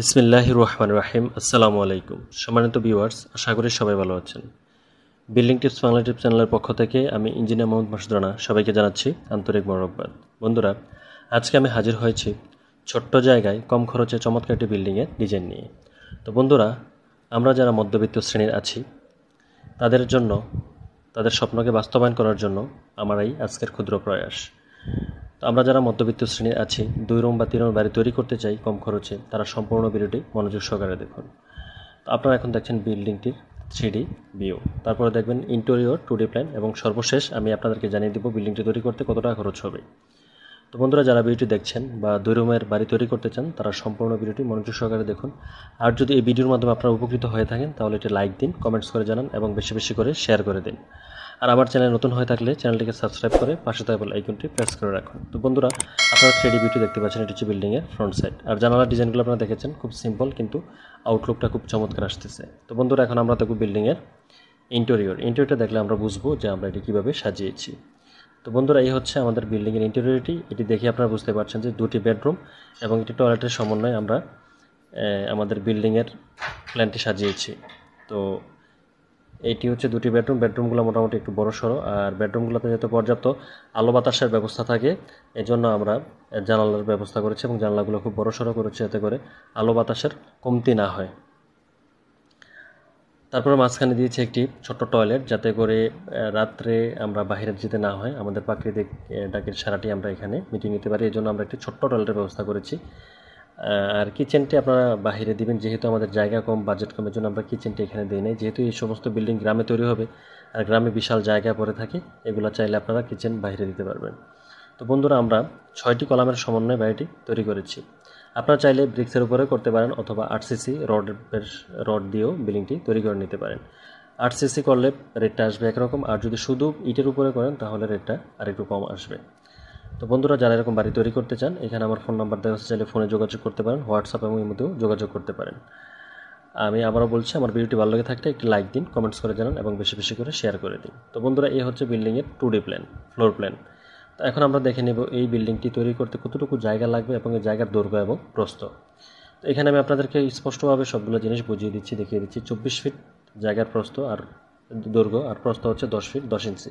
বিসমিল্লাহ রহমান রাহিম। আসসালামু আলাইকুম। সম্মানিত ভিউয়ার্স, আশা করি সবাই ভালো আছেন। বিল্ডিং টিপস বাংলা টিপস চ্যানেলের পক্ষ থেকে আমি ইঞ্জিনিয়ার মোহাম্মদ মাসুদ রানা সবাইকে জানাচ্ছি আন্তরিক মরকবাদ বন্ধুরা, আজকে আমি হাজির হয়েছি ছোট্ট জায়গায় কম খরচে চমৎকার একটি বিল্ডিংয়ের ডিজাইন নিয়ে। তো বন্ধুরা, আমরা যারা মধ্যবিত্ত শ্রেণির আছি, তাদের জন্য, তাদের স্বপ্নকে বাস্তবায়ন করার জন্য আমার এই আজকের ক্ষুদ্র প্রয়াস। আমরা যারা মধ্যবিত্ত শ্রেণি আছি, দুই রুম বা তিন রুম বাড়ি তৈরি করতে চাই কম খরচে, তারা সম্পূর্ণ ভিডিওটি মনোযোগ সহকারে দেখুন। আপনারা এখন দেখছেন বিল্ডিংটির থ্রি ভিউ। তারপরে দেখবেন ইন্টেরিয়র টু ডি প্ল্যান এবং সর্বশেষ আমি আপনাদেরকে জানিয়ে দেবো বিল্ডিংটি তৈরি করতে কত টাকা খরচ হবে। তো বন্ধুরা, যারা ভিডিওটি দেখছেন বা দুই রুমের বাড়ি তৈরি করতে চান, তারা সম্পূর্ণ ভিডিওটি মনোযোগ সহকারে দেখুন। আর যদি এই ভিডিওর মাধ্যমে আপনারা উপকৃত হয়ে থাকেন, তাহলে এটি লাইক দিন, কমেন্টস করে জানান এবং বেশি বেশি করে শেয়ার করে দিন। আর আমার চ্যানেল নতুন হয়ে থাকলে চ্যানেলটিকে সাবস্ক্রাইব করে পাশে থাকা আইকনটি প্রেস করে রাখুন। তো বন্ধুরা, আপনারা থ্রি ডি ভিডিও দেখতে পাচ্ছেন, এটি হচ্ছে বিল্ডিংয়ের ফ্রন্ট সাইড। আর জানালার ডিজাইনগুলো আপনারা দেখেছেন, খুব সিম্পল কিন্তু আউটলুকটা খুব চমৎকার আসতেছে। তো বন্ধুরা, এখন আমরা দেখব বিল্ডিংয়ের ইন্টেরিয়র। ইন্টেরিয়রটা দেখলে আমরা বুঝব যে আমরা এটি কীভাবে সাজিয়েছি। তো বন্ধুরা, এই হচ্ছে আমাদের বিল্ডিংয়ের ইন্টেরিয়রিটি এটি। দেখে আপনারা বুঝতে পারছেন যে দুটি বেডরুম এবং একটি টয়লেটের সমন্বয়ে আমরা আমাদের বিল্ডিংয়ের প্ল্যানটি সাজিয়েছি। তো এটি হচ্ছে দুটি বেডরুম বেডরুমগুলো মোটামুটি একটু বড় সড়ো। আর বেডরুমগুলোতে যেহেতু পর্যাপ্ত আলো বাতাসের ব্যবস্থা থাকে, এজন্য আমরা জানালার ব্যবস্থা করেছি এবং জানালাগুলো খুব বড় সড়ো করেছি যাতে করে আলো বাতাসের কমতি না হয়। তারপরে মাঝখানে দিয়েছি একটি ছোট্ট টয়লেট যাতে করে রাত্রে আমরা বাইরে যেতে না হয়। আমাদের প্রাকৃতিক ডাকের সারাটি আমরা এখানে মিটিং নিতে পারি। এই জন্য আমরা একটি ছোট্ট টয়লেটের ব্যবস্থা করেছি। আর কিচেনটি আপনারা বাহিরে দিবেন, যেহেতু আমাদের জায়গা কম বাজেট কমের জন্য আমরা কিচেনটি এখানে দিই নাই। যেহেতু এই সমস্ত বিল্ডিং গ্রামে তৈরি হবে আর গ্রামে বিশাল জায়গা পড়ে থাকে, এগুলো চাইলে আপনারা কিচেন বাইরে দিতে পারবেন। তো বন্ধুরা, আমরা ছয়টি কলামের সমন্বয়ে বাড়িটি তৈরি করেছি। আপনারা চাইলে ব্রিক্সের উপরে করতে পারেন অথবা আরসিসি রডের রড দিয়েও বিল্ডিংটি তৈরি করে নিতে পারেন। আরসিসি করলে রেটটা আসবে একরকম, আর যদি শুধু ইটের উপরে করেন তাহলে রেটটা আরেকটু কম আসবে। তো বন্ধুরা, যারা এরকম বাড়ি তৈরি করতে চান, এখানে আমার ফোন নাম্বার দেওয়া হচ্ছে চাইলে ফোনে যোগাযোগ করতে পারেন, হোয়াটসঅ্যাপ এবং মধ্যেও যোগাযোগ করতে পারেন। আমি আবারও বলছি, আমার ভিডিওটি ভালো লেগে থাকলে একটি লাইক দিন, কমেন্টস করে জানান এবং বেশি বেশি করে শেয়ার করে দিন। তো বন্ধুরা, এই হচ্ছে বিল্ডিংয়ের two D plan, floor plan. তো এখন আমরা দেখে নেব এই বিল্ডিংটি তৈরি করতে কতটুকু জায়গা লাগবে এবং এই জায়গার দৈর্ঘ্য এবং প্রস্থ। তো এখানে আমি আপনাদেরকে স্পষ্টভাবে সবগুলো জিনিস বুঝিয়ে দিচ্ছি, দেখিয়ে দিচ্ছি। চব্বিশ ফিট জায়গার প্রস্থ আর দৈর্ঘ্য আর প্রস্থ হচ্ছে দশ ফিট, দশ ইঞ্চি।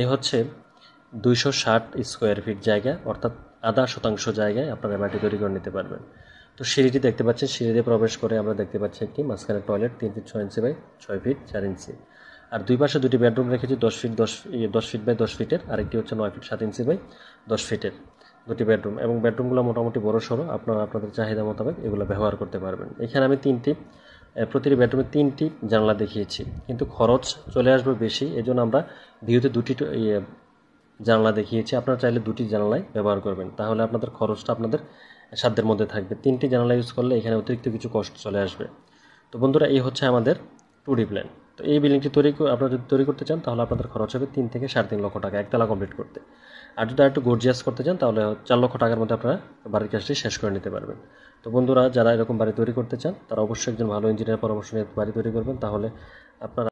এই হচ্ছে দুইশো ষাট স্কোয়ার ফিট জায়গা, অর্থাৎ আধা শতাংশ জায়গায় আপনারা বাড়িটি তৈরি করে নিতে পারবেন। তো সিঁড়িটি দেখতে পাচ্ছেন, সিঁড়িতে প্রবেশ করে আমরা দেখতে পাচ্ছি একটি, মাঝখানে টয়লেট, তিন ফিট ছয় ইঞ্চি বাই ছয় ফিট চার ইঞ্চি। আর দুই পাশে দুটি বেডরুম রেখেছি, দশ ফিট দশ দশ ফিট বাই দশ ফিটের আরেকটি হচ্ছে নয় ফিট সাত ইঞ্চি বাই দশ ফিটের দুটি বেডরুম এবং বেডরুমগুলো মোটামুটি বড় সড়ো, আপনারা আপনাদের চাহিদা মোতাবেক এগুলো ব্যবহার করতে পারবেন। এখানে আমি তিনটি প্রতিটি বেডরুমে তিনটি জানলা দেখিয়েছি, কিন্তু খরচ চলে আসবে বেশি। এই জন্য আমরা ভিউতে দুটি জানলা দেখিয়েছি। আপনারা চাইলে দুটি জানালাই ব্যবহার করবেন। তাহলে আপনাদের খরচটা আপনাদের সাধ্যের মধ্যে থাকবে। তিনটি জানালা ইউজ করলে এখানে অতিরিক্ত কিছু কষ্ট চলে আসবে। তো বন্ধুরা, এই হচ্ছে আমাদের টু ডি প্ল্যান তো এই বিল্ডিংটি তৈরি আপনারা যদি তৈরি করতে চান, তাহলে আপনাদের খরচ হবে তিন থেকে সাড়ে তিন লক্ষ টাকা, একতলা কমপ্লিট করতে। আর যদি একটু গর্জিয়াস করতে চান, তাহলে চার লক্ষ টাকার মধ্যে আপনারা বাড়ির কাজটি শেষ করে নিতে পারবেন। তো বন্ধুরা, যারা এরকম বাড়ি তৈরি করতে চান, তারা অবশ্যই একজন ভালো ইঞ্জিনিয়ার পরামর্শ নিয়ে বাড়ি তৈরি করবেন। তাহলে আপনারা